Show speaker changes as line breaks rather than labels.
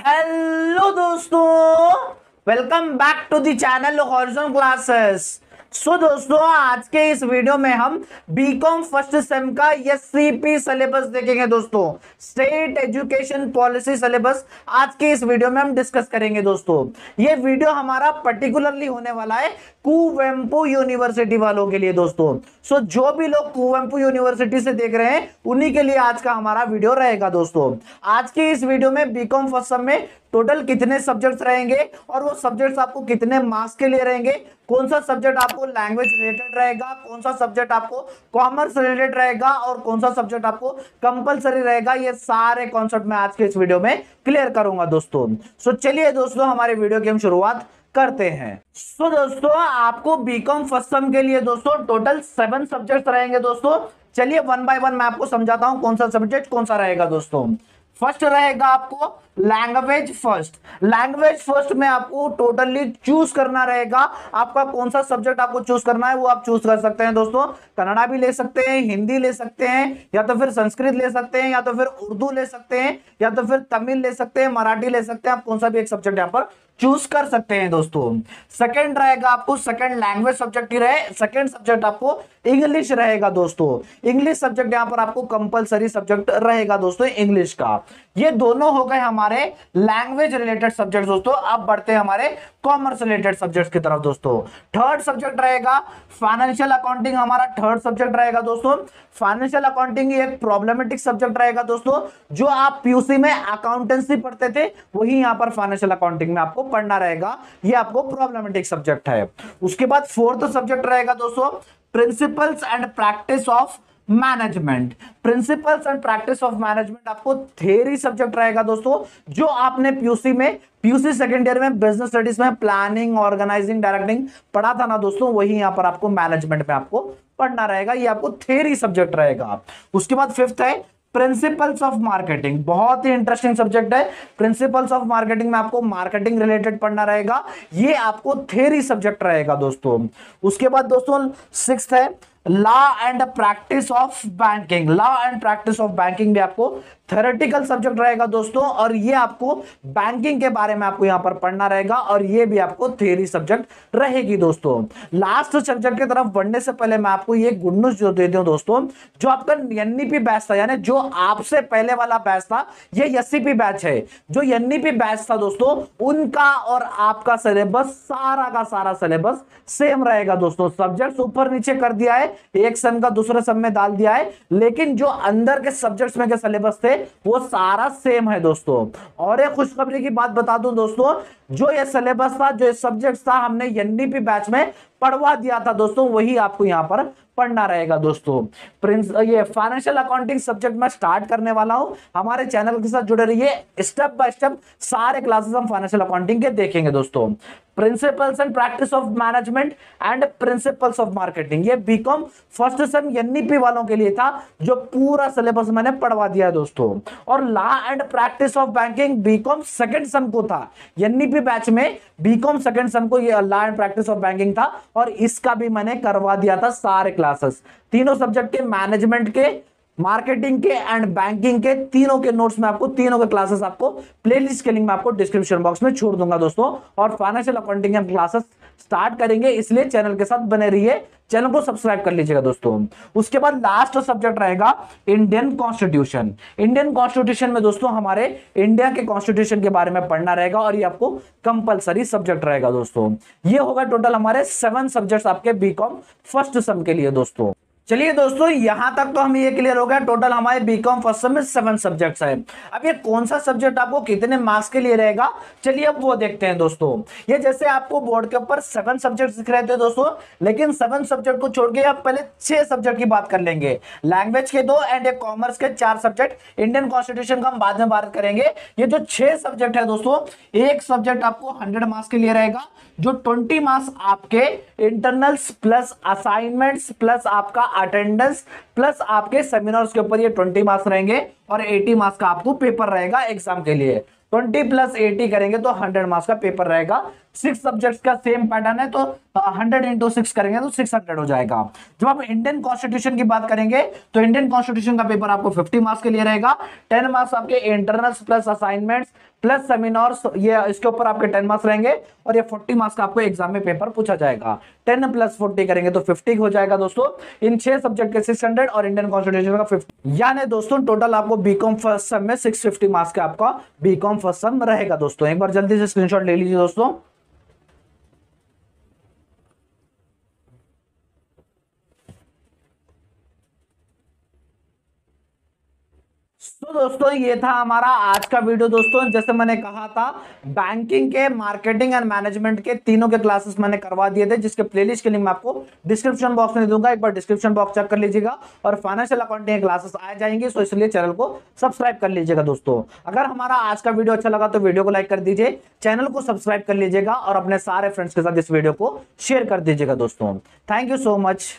Hello दोस्तों। Welcome back to the channel horizon classes so दोस्तों, आज के इस वीडियो में हम बीकॉम फ़र्स्ट सेम का एससीपी सिलेबस देखेंगे, दोस्तों। स्टेट एजुकेशन पॉलिसी सिलेबस आज के इस वीडियो में हम डिस्कस करेंगे, दोस्तों। ये वीडियो हमारा पर्टिकुलरली होने वाला है कुवेम्पू यूनिवर्सिटी वालों के लिए, दोस्तों। सो so, जो भी लोग कुवेम्पू यूनिवर्सिटी से देख रहे हैं उन्हीं के लिए आज का हमारा वीडियो रहेगा दोस्तों। आज के इस वीडियो में बीकॉम फ़र्स्ट सेम में टोटल कितने सब्जेक्ट्स रहेंगे और वो सब्जेक्ट्स आपको कितने मार्क्स के लिए रहेंगे? कौन सा सब्जेक्ट आपको लैंग्वेज रिलेटेड रहेगा? कौन सा सब्जेक्ट आपको कॉमर्स रिलेटेड रहेगा? और कौन सा सब्जेक्ट आपको कंपलसरी रहेगा? ये सारे कॉन्सेप्ट मैं आज के इस वीडियो में क्लियर करूँगा दोस्तों। सो चलिए दोस्तों हमारे वीडियो की हम शुरुआत करते हैं। सो so, दोस्तों आपको बीकॉम फ़र्स्ट सम के लिए दोस्तों टोटल सेवन सब्जेक्ट्स रहेंगे दोस्तों। चलिए वन बाय वन मैं आपको समझाता हूँ कौन सा सब्जेक्ट कौन सा रहेगा दोस्तों। फ़र्स्ट रहेगा आपको लैंग्वेज फ़र्स्ट लैंग्वेज फ़र्स्ट में आपको टोटली चूज़ करना रहेगा। आपका कौन सा सब्जेक्ट आपको चूज़ करना है वो आप चूज़ कर सकते हैं दोस्तों। कन्नड़ा भी ले सकते हैं हिंदी ले सकते हैं या तो फिर संस्कृत ले सकते हैं या तो फिर उर्दू ले सकते हैं या तो फिर तमिल ले सकते हैं मराठी ले सकते हैं। आप कौन सा भी एक सब्जेक्ट यहाँ पर चूज़ कर सकते हैं दोस्तों। सेकंड रहेगा आपको सेकंड लैंग्वेज सब्जेक्ट ही रहे। सेकंड सब्जेक्ट आपको इंग्लिश रहेगा दोस्तों। इंग्लिश सब्जेक्ट यहाँ पर आपको कंपलसरी सब्जेक्ट रहेगा दोस्तों इंग्लिश का। ये दोनों हो गए हमारे लैंग्वेज रिलेटेड सब्जेक्ट दोस्तों। अब बढ़ते हैं हमारे कॉमर्स रिलेटेड सब्जेक्ट की तरफ़ दोस्तों। थर्ड सब्जेक्ट रहेगा फाइनेंशियल अकाउंटिंग हमारा थर्ड सब्जेक्ट रहेगा दोस्तों। फाइनेंशियल अकाउंटिंग एक प्रॉब्लमेटिक सब्जेक्ट रहेगा दोस्तों, जो आप पीयूसी में अकाउंटेंसी पढ़ते थे, वही यहाँ पर फाइनेंशियल अकाउंटिंग में आपको पढ़ना रहेगा। ये आपको प्रॉब्लमेटिक सब्जेक्ट है। उसके बाद फोर्थ सब्जेक्ट रहेगा दोस्तों principles and practice of management principles and practice of management आपको थेरी सब्जेक्ट रहेगा दोस्तों, जो आपने पीयूसी में पीयूसी सेकेंड ईयर में बिज़नेस स्टडीज़ में प्लानिंग ऑर्गेनाइजिंग डायरेक्टिंग पढ़ा था ना दोस्तों, वही यहाँ पर आपको मैनेजमेंट में आपको पढ़ना रहेगा। ये आपको थेरी सब्जेक्ट रहेगा। उसके बाद फिफ्थ है प्रिंसिपल्स ऑफ़ मार्केटिंग बहुत ही इंटरेस्टिंग सब्जेक्ट है। प्रिंसिपल्स ऑफ़ मार्केटिंग में आपको मार्केटिंग रिलेटेड पढ़ना रहेगा। ये आपको थेरी सब्जेक्ट रहेगा दोस्तों। उसके बाद दोस्तों सिक्स है law and practice of banking law and practice of banking भी आपको थेरेटिकल सब्जेक्ट रहेगा दोस्तों, और ये आपको बैंकिंग के बारे में आपको यहाँ पर पढ़ना रहेगा, और ये भी आपको थ्योरी सब्जेक्ट रहेगी दोस्तों। लास्ट सब्जेक्ट की तरफ़ बढ़ने से पहले मैं आपको ये गुड न्यूज़ जो दे दूँ दोस्तों, जो आपका एनईपी बैच था, यानी जो आपसे पहले वाला बैच था, ये एससीपी बैच है। जो एनईपी बैच था दोस्तों, उनका और आपका सिलेबस सारा का सारा सिलेबस सेम रहेगा दोस्तों। सब्जेक्ट ऊपर नीचे कर दिया है एक सम का दूसरे सम में डाल दिया है। लेकिन जो अंदर के सब्जेक्ट्स में के सिलेबस थे, वो सारा सेम है दोस्तों। और एक खुशखबरी की बात बता दूँ दोस्तों, जो ये सिलेबस था, जो सब्जेक्ट था, हमने एनडीपी बैच में पढ़वा दिया था दोस्तों। वही आपको यहाँ पर पढ़ना रहेगा दोस्तों। प्रिंस ये फाइनेंशियल अकाउंटिंग सब्जेक्ट में स्टार्ट करने वाला हूँ। हमारे चैनल के साथ जुड़े रहिए। स्टेप बाय स्टेप सारे क्लासेस हम फाइनेंशियल अकाउंटिंग के देखेंगे दोस्तों। Principles and practice of management and principles of marketing ये बीकॉम फ़र्स्ट सेम एनईपी वालों के लिए था, जो पूरा सिलेबस मैंने पढ़वा दिया है दोस्तों। और law and practice of banking BCom second sem को था। एनईपी बैच में बीकॉम सेकंड सेम को ये law and practice of banking था, और इसका भी मैंने करवा दिया था सारे क्लासेस तीनों सब्जेक्ट के मैनेजमेंट के मार्केटिंग के एंड बैंकिंग के तीनों के नोट्स में आपको, तीनों के क्लासेस आपको प्लेलिस्ट के लिंक में आपको डिस्क्रिप्शन बॉक्स में छोड़ दूँगा दोस्तों। और फाइनेंशियल अकाउंटिंग हम क्लासेस स्टार्ट करेंगे, इसलिए चैनल के साथ बने रहिए। चैनल को सब्सक्राइब कर लीजिएगा दोस्तों। उसके बाद लास्ट सब्जेक्ट रहेगा इंडियन कॉन्स्टिट्यूशन इंडियन कॉन्स्टिट्यूशन में दोस्तों हमारे इंडिया के कॉन्स्टिट्यूशन के बारे में पढ़ना रहेगा और ये आपको कंपलसरी सब्जेक्ट रहेगा दोस्तों। ये होगा टोटल हमारे सेवन सब्जेक्ट आपके बीकॉम फ़र्स्ट सम के लिए दोस्तों। चलिए दोस्तों, यहाँ तक तो हम ये क्लियर हो गया। टोटल हमारे बीकॉम फ़र्स्ट सेम में सेवन सब्जेक्ट्स है। अब ये कौन सा सब्जेक्ट आपको कितने मार्क्स के लिए रहेगा? चलिए अब वो देखते हैं दोस्तों। ये जैसे आपको बोर्ड के ऊपर सेवन सब्जेक्ट दिख रहे थे दोस्तों, लेकिन सेवन सब्जेक्ट को छोड़ के आप पहले छह सब्जेक्ट की बात कर लेंगे। लैंग्वेज के दो एंड एक कॉमर्स के चार सब्जेक्ट इंडियन कॉन्स्टिट्यूशन का हम बाद में बात करेंगे। ये जो छह सब्जेक्ट है दोस्तों, एक सब्जेक्ट आपको हंड्रेड मार्क्स के लिए रहेगा, जो ट्वेंटी मार्क्स आपके इंटरनल्स प्लस असाइनमेंट्स प्लस आपका अटेंडेंस प्लस आपके सेमिनार्स के ऊपर ये ट्वेंटी मार्क्स रहेंगे और एटी मार्क्स का आपको पेपर रहेगा एग्ज़ाम के लिए। ट्वेंटी प्लस एटी करेंगे तो हंड्रेड मार्क्स का पेपर रहेगा। सिक्स सब्जेक्ट्स का सेम पैटर्न है तो हंड्रेड इंटू सिक्स करेंगे तो सिक्स हंड्रेड हो जाएगा। जब आप इंडियन कॉन्स्टिट्यूशन की बात करेंगे तो इंडियन कॉन्स्टिट्यूशन का पेपर आपको फिफ्टी मार्क्स के लिए रहेगा। टेन मार्क्स आपके internals plus assignments plus seminar ये इसके ऊपर आपके टेन मार्क्स रहेंगे और ये फोर्टी मार्क्स का आपको एग्ज़ाम में पेपर पूछा जाएगा। टेन प्लस फोर्टी करेंगे तो फिफ्टी हो जाएगा दोस्तों। इन छह सब्जेक्ट के सिक्स हंड्रेड और इंडियन कॉन्स्टिट्यूशन का फिफ्टी यानी दोस्तों टोटल आपको बीकॉम फ़र्स्ट सेम में सिक्स फिफ्टी मार्क्स का आपका बीकॉम फ़र्स्ट सेम रहेगा दोस्तों। एक बार जल्दी से स्क्रीनशॉट ले लीजिए दोस्तों। तो दोस्तों, ये था हमारा आज का वीडियो दोस्तों। जैसे मैंने कहा था बैंकिंग के मार्केटिंग एंड मैनेजमेंट के तीनों के क्लासेस मैंने करवा दिए थे, जिसके प्लेलिस्ट के लिंक मैं आपको डिस्क्रिप्शन बॉक्स में दूँगा। एक बार डिस्क्रिप्शन बॉक्स चेक कर लीजिएगा और फाइनेंशियल अकाउंटिंग क्लासेस आ जाएँगे तो इसलिए चैनल को सब्सक्राइब कर लीजिएगा दोस्तों। अगर हमारा आज का वीडियो अच्छा लगा तो वीडियो को लाइक कर दीजिए चैनल को सब्सक्राइब कर लीजिएगा और अपने सारे फ्रेंड्स के साथ इस वीडियो को शेयर कर दीजिएगा दोस्तों। Thank you so much